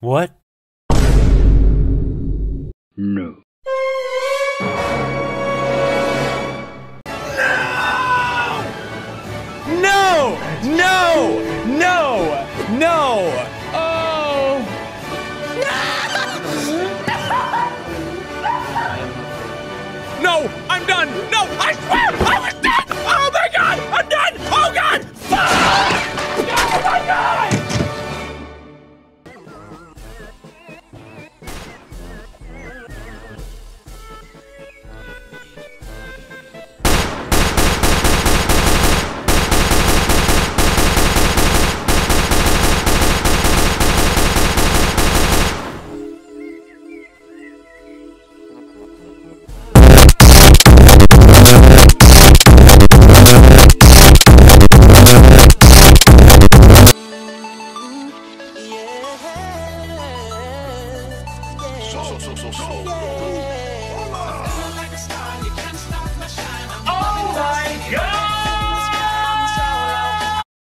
What? No. No! No! No! No! Oh! No! No! I'm done! No! I swear! I so so so so